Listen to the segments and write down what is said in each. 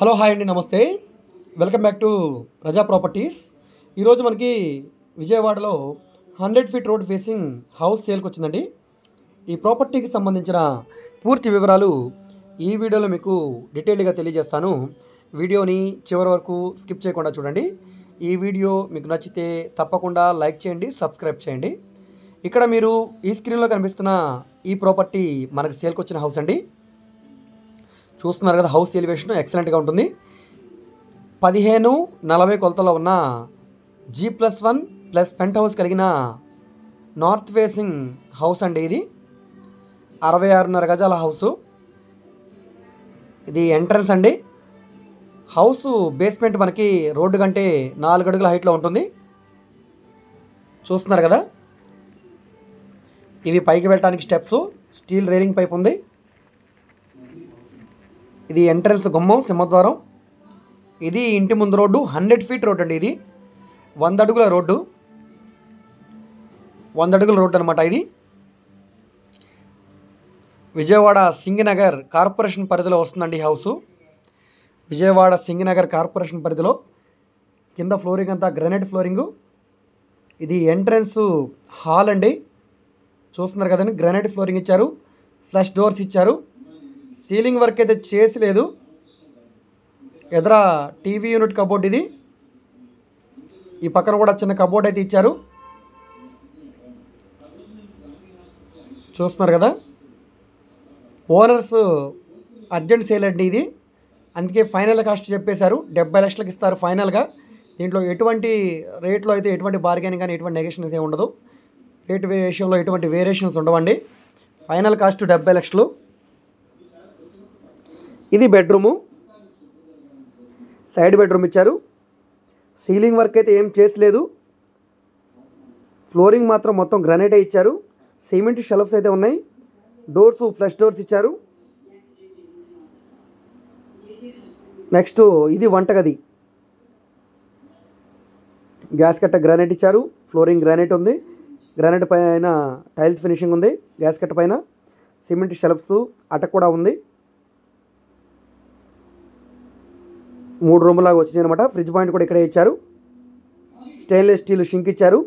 Hello hi అండి నమస్తే. Welcome back to Praja properties. ఈరోజు మనకి విజయవాడలో hundred feet road facing house సేల్కి వచ్చిందండి. ఈ ప్రాపర్టీకి సంబంధించిన పూర్తి వివరాలు ఈ వీడియోలో మీకు డీటెయిల్డ్గా తెలియజేస్తాను. వీడియోని చివరి వరకు స్కిప్ చేయకుండా చూడండి. ఈ వీడియో మీకు నచ్చితే తప్పకుండా లైక్ చేయండి సబ్స్క్రైబ్ చేయండి. ఇక్కడ మీరు ఈ స్క్రీన్లో కనిపిస్తున్న ఈ ప్రాపర్టీ మనకు సేల్కి వచ్చిన హౌస్ అండి. చూస్తున్నారు కదా హౌస్ ఎలివేషన్ ఎక్సలెంట్గా ఉంటుంది. పదిహేను నలభై కొలతలో ఉన్న G plus one plus penthouse కలిగిన నార్త్ ఫేసింగ్ హౌస్ అండి ఇది. అరవై ఆరున్నర గజాల హౌసు ఇది ఎంట్రన్స్ అండి. హౌస్ బేస్మెంట్ మనకి రోడ్డు కంటే నాలుగు అడుగుల హైట్లో ఉంటుంది. చూస్తున్నారు కదా? ఇవి పైకి వెళ్ళడానికి స్టెప్స్ స్టీల్ రైలింగ్ పైప్ ఉంది. ఇది ఎంట్రన్స్ గుమ్మం సింహద్వారం. ఇది ఇంటి ముందు రోడ్డు హండ్రెడ్ ఫీట్ రోడ్ అండి ఇది. వంద అడుగుల రోడ్డు. వంద అడుగుల రోడ్డు అనమాట ఇది. విజయవాడ సింగినగర్ కార్పొరేషన్ పరిధిలో వస్తుందండి ఈ హౌసు. విజయవాడ సింగినగర్ కార్పొరేషన్ పరిధిలో. కింద ఫ్లోరింగ్ అంతా గ్రనైట్ ఫ్లోరింగు. ఇది ఎంట్రన్స్ హాల్ అండి. చూస్తున్నారు కదండి గ్రనైట్ ఫ్లోరింగ్ ఇచ్చారు. ఫ్లష్ డోర్స్ ఇచ్చారు. సీలింగ్ వర్క్ అయితే చేసి లేదు ఎదుర టీవీ యూనిట్ కబోర్డ్ ఇది. ఈ పక్కన కూడా చిన్న కబోర్డ్ అయితే ఇచ్చారు. చూస్తున్నారు కదా? ఓనర్స్ అర్జెంట్ సేల్ అండి ఇది. అందుకే ఫైనల్ కాస్ట్ చెప్పేశారు. డెబ్బై లక్షలకు ఇస్తారు ఫైనల్గా. దీంట్లో ఎటువంటి రేట్లో అయితే ఎటువంటి బార్గెనింగ్ కానీ ఎటువంటి నెగేషన్ అయితే ఉండదు. రేట్ విషయంలో ఎటువంటి వేరియేషన్స్ ఉండవండి. ఫైనల్ కాస్ట్ డెబ్బై లక్షలు. ఇది బెడ్రూము సైడ్ బెడ్రూమ్ ఇచ్చారు. సీలింగ్ వర్క్ అయితే ఏం చేసలేదు. ఫ్లోరింగ్ మాత్రం మొత్తం గ్రానైటే ఇచ్చారు. సిమెంట్ షెల్ఫ్స్ అయితే ఉన్నాయి. డోర్స్ ఫ్లష్ డోర్స్ ఇచ్చారు. నెక్స్ట్ ఇది వంటగది. గ్యాస్ కట్ట గ్రానైట్ ఇచ్చారు. ఫ్లోరింగ్ గ్రానైట్ ఉంది. గ్రానైట్ పైన టైల్స్ ఫినిషింగ్ ఉంది. గ్యాస్ కట్ట పైన. సిమెంట్ షెల్ఫ్స్ అట కూడా ఉంది. మూడు రూములాగా వచ్చినాయి అనమాట ఫ్రిడ్జ్ పాయింట్ కూడా ఇక్కడే ఇచ్చారు. స్టెయిన్లెస్ స్టీల్ షింక్ ఇచ్చారు.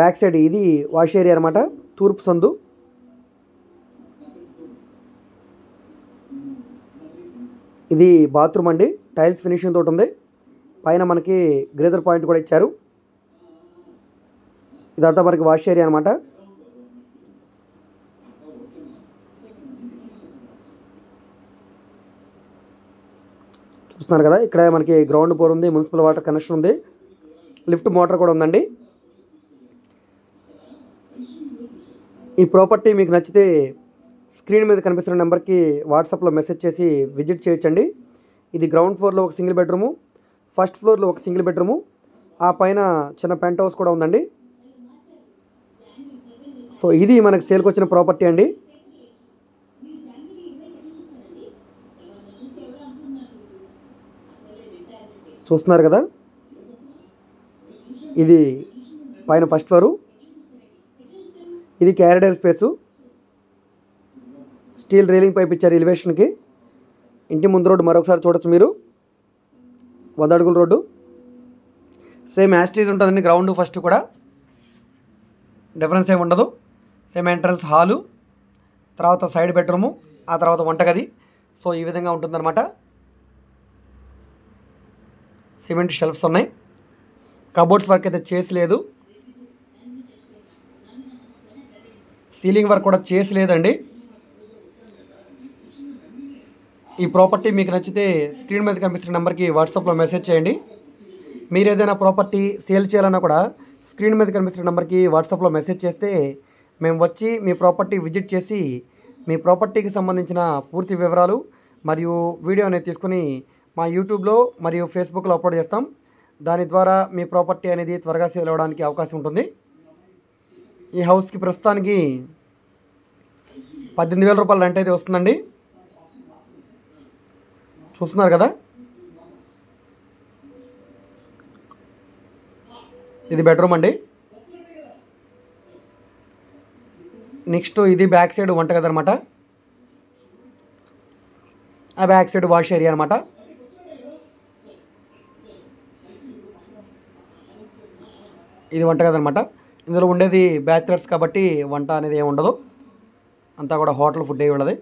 బ్యాక్ సైడ్ ఇది వాష్ ఏరియా అనమాట తూర్పు సందు. ఇది బాత్రూమ్ అండి. టైల్స్ ఫినిషింగ్ తోటి ఉంది. పైన మనకి గ్రేజర్ పాయింట్ కూడా ఇచ్చారు. ఇదంతా మనకి వాష్ ఏరియా అనమాట చూస్తున్నారు కదా ఇక్కడ మనకి గ్రౌండ్ బోర్ ఉంది మున్సిపల్ వాటర్ కనెక్షన్ ఉంది. లిఫ్ట్ మోటార్ కూడా ఉందండి. ఈ ప్రాపర్టీ మీకు నచ్చితే స్క్రీన్ మీద కనిపిస్తున్న నెంబర్కి వాట్సాప్లో మెసేజ్ చేసి విజిట్ చేయొచ్చండి. ఇది గ్రౌండ్ ఫ్లోర్లో ఒక సింగిల్ బెడ్రూము ఫస్ట్ ఫ్లోర్లో ఒక సింగిల్ బెడ్రూము ఆ పైన చిన్న పెంట్ హౌస్ కూడా ఉందండి. సో ఇది మనకు సేల్కి వచ్చిన ప్రాపర్టీ అండి. చూస్తున్నారు కదా? ఇది పైన ఫస్ట్ ఫ్లోరు ఇది corridor space steel railing pipe ఇచ్చారు ఎలివేషన్కి ఇంటి ముందు రోడ్డు మరొకసారి చూడొచ్చు మీరు. వంద అడుగుల రోడ్డు. సేమ్ యాస్టీజ్ ఉంటుందండి గ్రౌండ్ ఫస్ట్ కూడా. డిఫరెన్స్ ఏమి ఉండదు. సేమ్ ఎంట్రన్స్ హాలు తర్వాత సైడ్ బెడ్రూము ఆ తర్వాత వంటగది. సో ఈ విధంగా ఉంటుందన్నమాట. సిమెంట్ షెల్ఫ్స్ ఉన్నాయి. కబోర్డ్స్ వర్క్ అయితే చేసి లేదు సీలింగ్ వర్క్ కూడా చేసి లేదండి ఈ ప్రాపర్టీ మీకు నచ్చితే స్క్రీన్ మీద కనిపిస్తున్న నెంబర్కి వాట్సాప్లో మెసేజ్ చేయండి. మీరు ఏదైనా ప్రాపర్టీ సేల్ చేయాలన్నా కూడా స్క్రీన్ మీద కనిపిస్తున్న నెంబర్కి వాట్సాప్లో మెసేజ్ చేస్తే మేము వచ్చి మీ ప్రాపర్టీ విజిట్ చేసి మీ ప్రాపర్టీకి సంబంధించిన పూర్తి వివరాలు మరియు వీడియో అనేది తీసుకుని మా యూట్యూబ్లో మరియు ఫేస్బుక్లో అప్లోడ్ చేస్తాం. దాని ద్వారా మీ ప్రాపర్టీ అనేది త్వరగా సేల్ అవ్వడానికి అవకాశం ఉంటుంది. ఈ హౌస్కి ప్రస్తుతానికి పద్దెనిమిది వేల రూపాయలు రెంట్ అయితే వస్తుందండి. చూస్తున్నారు కదా? ఇది బెడ్రూమ్ అండి. నెక్స్ట్ ఇది బ్యాక్ సైడ్ వంటగది అనమాట ఆ బ్యాక్ సైడ్ వాష్ ఏరియా అనమాట ఇది వంటగది అనమాట ఇందులో ఉండేది బ్యాచిలర్స్ కాబట్టి వంట అనేది ఏమి ఉండదు. అంతా కూడా హోటల్ ఫుడ్ ఏ ఉండదు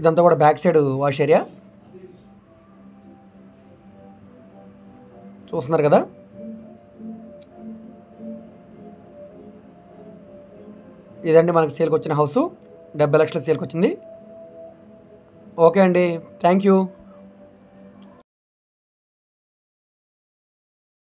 ఇదంతా కూడా బ్యాక్ సైడ్ వాష్ ఏరియా. చూస్తున్నారు కదా? ఇదండి మనకి సేల్కి వచ్చిన హౌస్. డెబ్బై లక్షల సేల్కి వచ్చింది. ఓకే అండి. Thank you.